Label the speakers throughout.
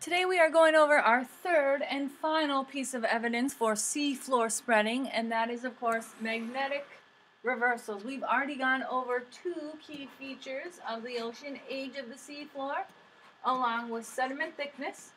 Speaker 1: Today we are going over our third and final piece of evidence for seafloor spreading, and that is, of course, magnetic reversals. We've already gone over two key features of the ocean, age of the seafloor, along with sediment thickness.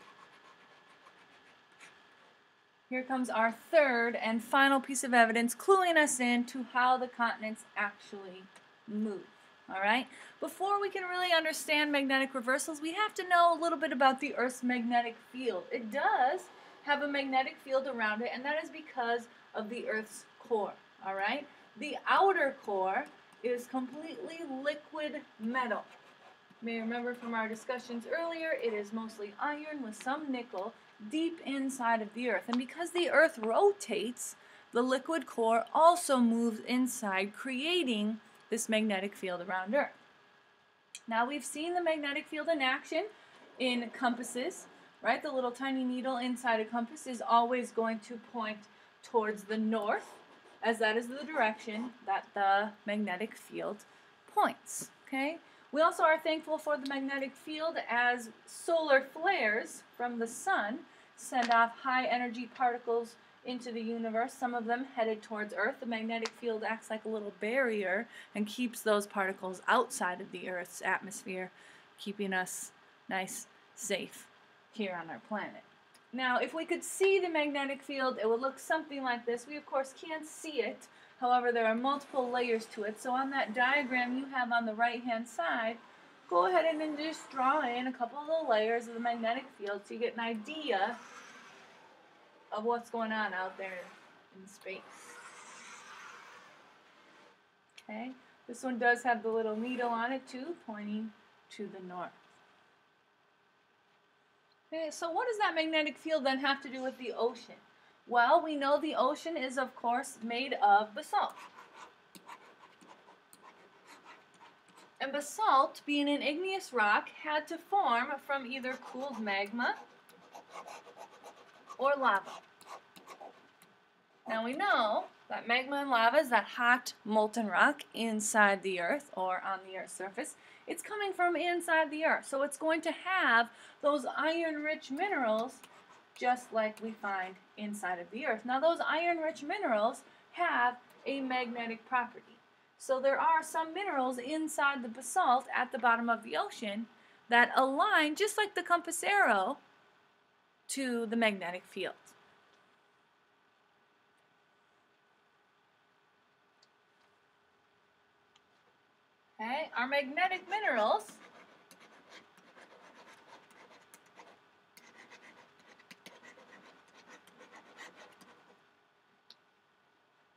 Speaker 1: Here comes our third and final piece of evidence cluing us in to how the continents actually move. All right. Before we can really understand magnetic reversals, we have to know a little bit about the Earth's magnetic field. It does have a magnetic field around it, and that is because of the Earth's core. All right. The outer core is completely liquid metal. You may remember from our discussions earlier, it is mostly iron with some nickel deep inside of the Earth. And because the Earth rotates, the liquid core also moves inside, creating this magnetic field around Earth. Now we've seen the magnetic field in action in compasses, right? The little tiny needle inside a compass is always going to point towards the north, as that is the direction that the magnetic field points, okay? We also are thankful for the magnetic field as solar flares from the sun send off high energy particles into the universe, some of them headed towards Earth. The magnetic field acts like a little barrier and keeps those particles outside of the Earth's atmosphere, keeping us nice, safe here on our planet. Now, if we could see the magnetic field, it would look something like this. We, of course, can't see it. However, there are multiple layers to it. So on that diagram you have on the right-hand side, go ahead and just draw in a couple of the layers of the magnetic field so you get an idea of what's going on out there in space. Okay, this one does have the little needle on it too, pointing to the north. Okay, so what does that magnetic field then have to do with the ocean? Well, we know the ocean is, of course, made of basalt. And basalt, being an igneous rock, had to form from either cooled magma or lava. Now we know that magma and lava is that hot molten rock inside the earth or on the earth's surface. It's coming from inside the earth, so it's going to have those iron-rich minerals just like we find inside of the earth. Now those iron-rich minerals have a magnetic property. So there are some minerals inside the basalt at the bottom of the ocean that align just like the compass arrow to the magnetic field. Okay, our magnetic minerals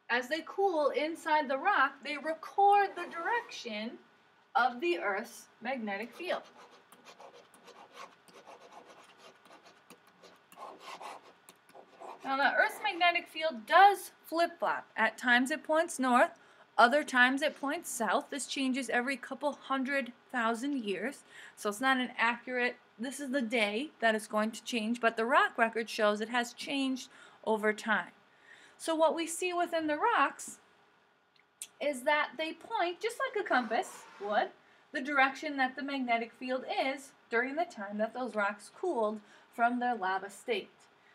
Speaker 1: as they cool inside the rock, they record the direction of the Earth's magnetic field. Now the Earth's magnetic field does flip-flop. At times it points north, other times it points south. This changes every couple hundred thousand years. So it's not an accurate, this is the day that it's going to change, but the rock record shows it has changed over time. So what we see within the rocks is that they point, just like a compass would, the direction that the magnetic field is during the time that those rocks cooled from their lava state.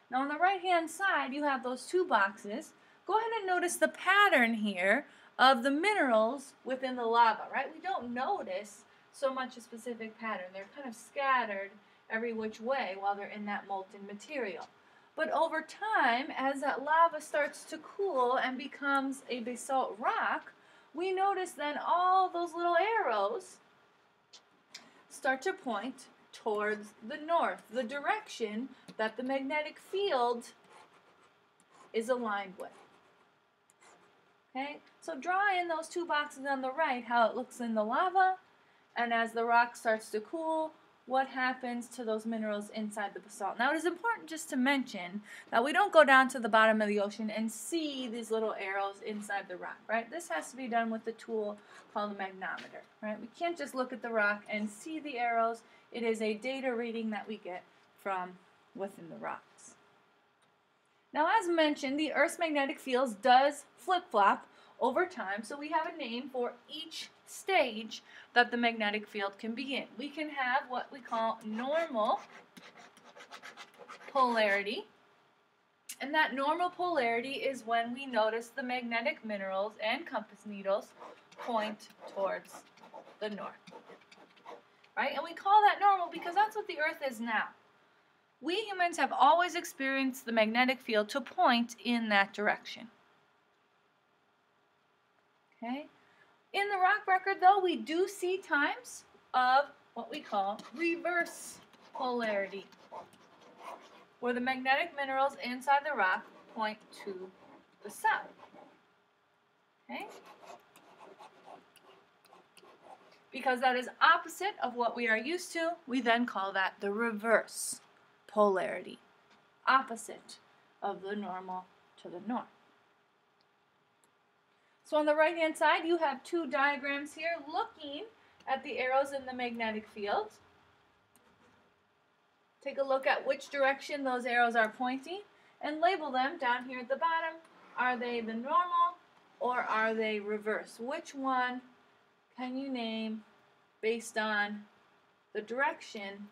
Speaker 1: Now on the right hand side, you have those two boxes. Go ahead and notice the pattern here of the minerals within the lava, right? We don't notice so much a specific pattern. They're kind of scattered every which way while they're in that molten material. But over time, as that lava starts to cool and becomes a basalt rock, we notice then all those little arrows start to point towards the north, the direction that the magnetic field is aligned with. Okay, so draw in those two boxes on the right, how it looks in the lava, and as the rock starts to cool, what happens to those minerals inside the basalt. Now it is important just to mention that we don't go down to the bottom of the ocean and see these little arrows inside the rock, right? This has to be done with a tool called a magnometer, right? We can't just look at the rock and see the arrows. It is a data reading that we get from within the rocks. Now as mentioned, the Earth's magnetic field does flip-flop over time, so we have a name for each stage that the magnetic field can be in. We can have what we call normal polarity. And that normal polarity is when we notice the magnetic minerals and compass needles point towards the north. Right? And we call that normal because that's what the Earth is now. We humans have always experienced the magnetic field to point in that direction. Okay? In the rock record, though, we do see times of what we call reverse polarity, where the magnetic minerals inside the rock point to the south. Okay? Because that is opposite of what we are used to, we then call that the reverse polarity, opposite of the normal to the north. So on the right hand side you have two diagrams here looking at the arrows in the magnetic field. Take a look at which direction those arrows are pointing and label them down here at the bottom. Are they the normal or are they reverse? Which one can you name based on the direction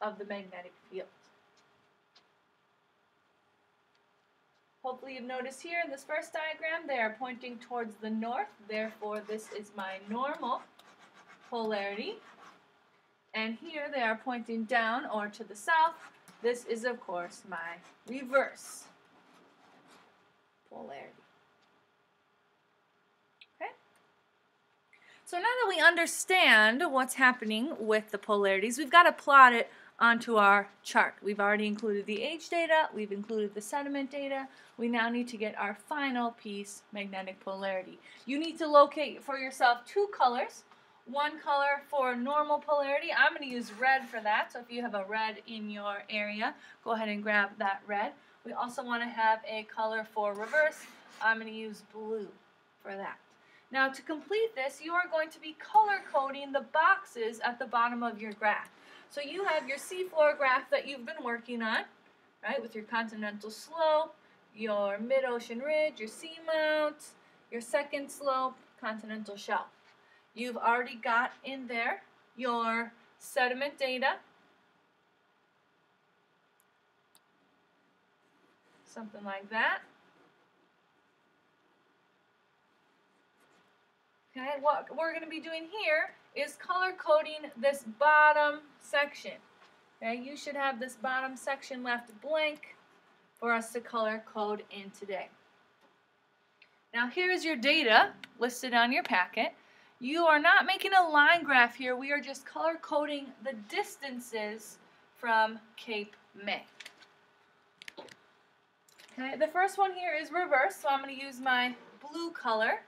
Speaker 1: of the magnetic field? Hopefully you've noticed here in this first diagram they are pointing towards the north, therefore this is my normal polarity. And here they are pointing down or to the south. This is of course my reverse polarity. Okay? So now that we understand what's happening with the polarities, we've got to plot it onto our chart. We've already included the age data, we've included the sediment data, we now need to get our final piece, magnetic polarity. You need to locate for yourself two colors. One color for normal polarity. I'm going to use red for that, so if you have a red in your area, go ahead and grab that red. We also want to have a color for reverse. I'm going to use blue for that. Now to complete this, you are going to be color coding the boxes at the bottom of your graph. So you have your seafloor graph that you've been working on, right, with your continental slope, your mid-ocean ridge, your seamount, your second slope, continental shelf. You've already got in there your sediment data, something like that. Okay, what we're going to be doing here is color coding this bottom section. Okay, you should have this bottom section left blank for us to color code in today. Now here's your data listed on your packet. You are not making a line graph here. We are just color coding the distances from Cape May. Okay, the first one here is reverse, so I'm going to use my blue color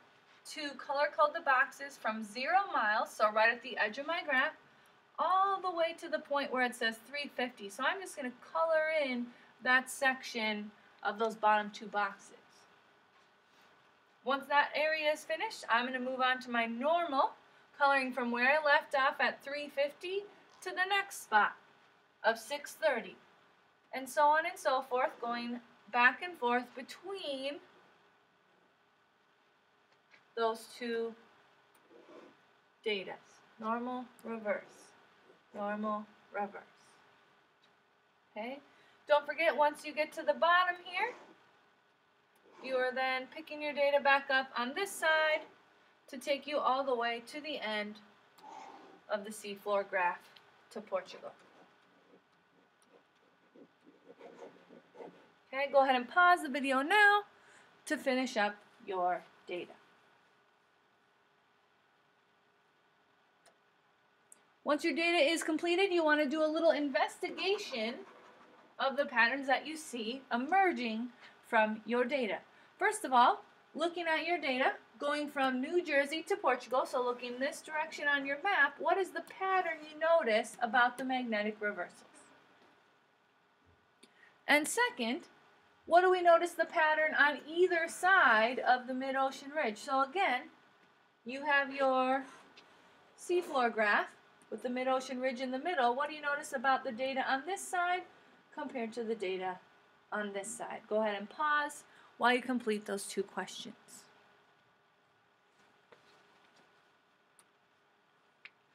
Speaker 1: to color code the boxes from 0 miles, so right at the edge of my graph, all the way to the point where it says 350. So I'm just going to color in that section of those bottom two boxes. Once that area is finished, I'm going to move on to my normal, coloring from where I left off at 350 to the next spot of 630. And so on and so forth, going back and forth between those two data. Normal, reverse. Normal, reverse. Okay? Don't forget, once you get to the bottom here, you are then picking your data back up on this side to take you all the way to the end of the seafloor graph to Portugal. Okay, go ahead and pause the video now to finish up your data. Once your data is completed, you want to do a little investigation of the patterns that you see emerging from your data. First of all, looking at your data, going from New Jersey to Portugal, so looking this direction on your map, what is the pattern you notice about the magnetic reversals? And second, what do we notice the pattern on either side of the mid-ocean ridge? So again, you have your seafloor graph with the mid-ocean ridge in the middle. What do you notice about the data on this side compared to the data on this side. Go ahead and pause while you complete those two questions.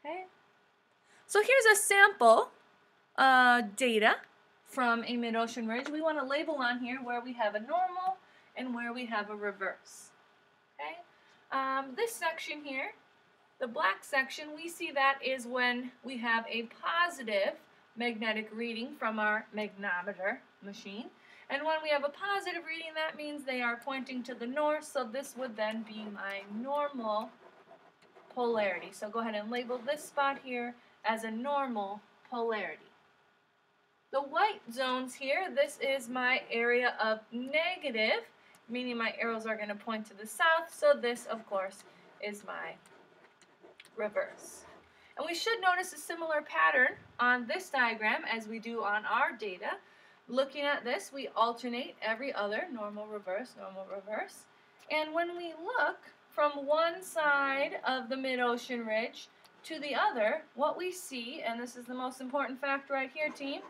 Speaker 1: Okay, so here's a sample uh, data from a mid-ocean ridge, we want to label on here where we have a normal and where we have a reverse. Okay, um, this section here, the black section, we see that is when we have a positive magnetic reading from our magnometer machine. And when we have a positive reading, that means they are pointing to the north, so this would then be my normal polarity. So go ahead and label this spot here as a normal polarity. The white zones here, this is my area of negative, meaning my arrows are going to point to the south, so this, of course, is my reverse. And we should notice a similar pattern on this diagram as we do on our data. Looking at this, we alternate every other, normal, reverse, normal, reverse. And when we look from one side of the mid-ocean ridge to the other, what we see, and this is the most important fact right here, team,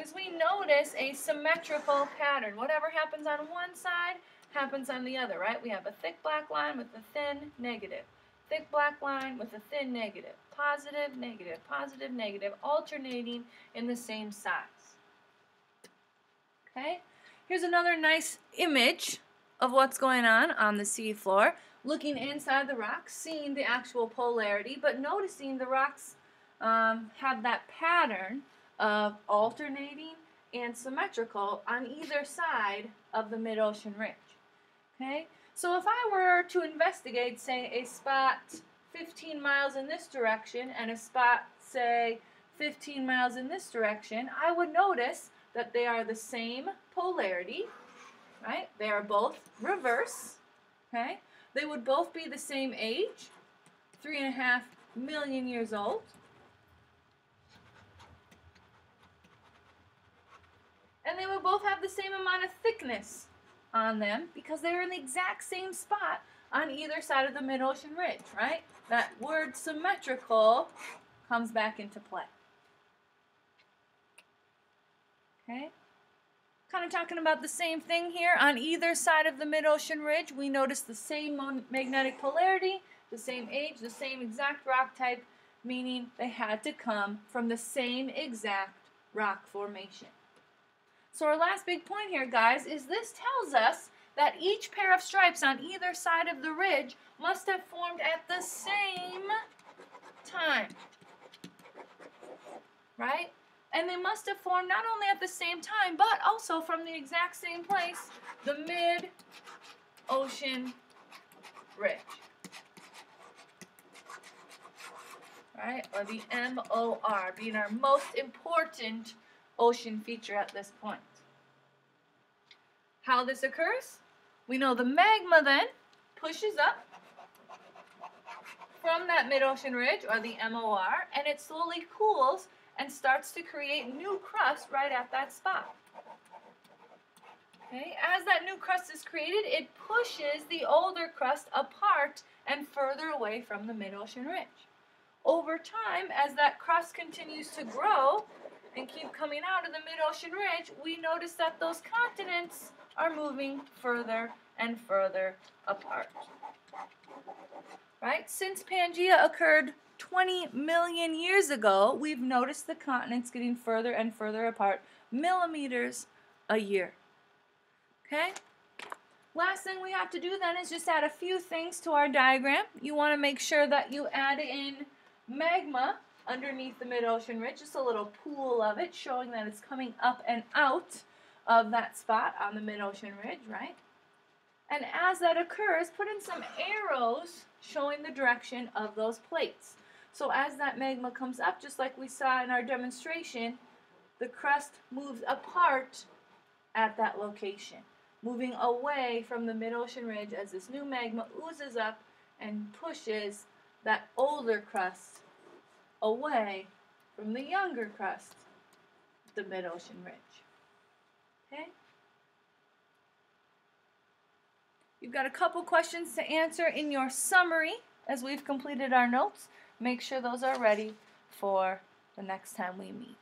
Speaker 1: is we notice a symmetrical pattern. Whatever happens on one side happens on the other, right? We have a thick black line with a thin negative. Thick black line with a thin negative. Positive, negative, positive, negative, alternating in the same size. Okay? Here's another nice image of what's going on on the seafloor. Looking inside the rocks, seeing the actual polarity, but noticing the rocks um, have that pattern of alternating and symmetrical on either side of the mid-ocean ridge. Okay, so if I were to investigate, say, a spot 15 miles in this direction and a spot, say, 15 miles in this direction, I would notice that they are the same polarity, right? They are both reverse, okay? They would both be the same age, three and a half million years old. And they would both have the same amount of thickness, on them because they're in the exact same spot on either side of the mid-ocean ridge, right? That word symmetrical comes back into play. Okay? Kind of talking about the same thing here. On either side of the mid-ocean ridge, we notice the same magnetic polarity, the same age, the same exact rock type, meaning they had to come from the same exact rock formation. So our last big point here, guys, is this tells us that each pair of stripes on either side of the ridge must have formed at the same time. Right? And they must have formed not only at the same time, but also from the exact same place, the mid-ocean ridge. Right? Or the MOR, being our most important ocean feature at this point. How this occurs? We know the magma then pushes up from that mid-ocean ridge, or the MOR, and it slowly cools and starts to create new crust right at that spot. Okay, as that new crust is created, it pushes the older crust apart and further away from the mid-ocean ridge. Over time, as that crust continues to grow, and keep coming out of the mid-ocean ridge, we notice that those continents are moving further and further apart. Right? Since Pangea occurred 20 million years ago, we've noticed the continents getting further and further apart, millimeters a year. Okay? Last thing we have to do then is just add a few things to our diagram. You want to make sure that you add in magma underneath the mid-ocean ridge, just a little pool of it showing that it's coming up and out of that spot on the mid-ocean ridge, right? And as that occurs, put in some arrows showing the direction of those plates. So as that magma comes up, just like we saw in our demonstration, the crust moves apart at that location, moving away from the mid-ocean ridge as this new magma oozes up and pushes that older crust away from the younger crust, the mid-ocean ridge. Okay? You've got a couple questions to answer in your summary as we've completed our notes. Make sure those are ready for the next time we meet.